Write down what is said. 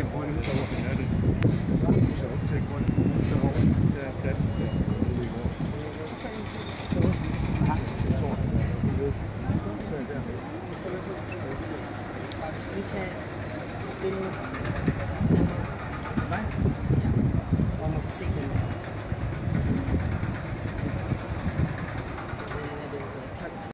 Tænk på det, så Skal?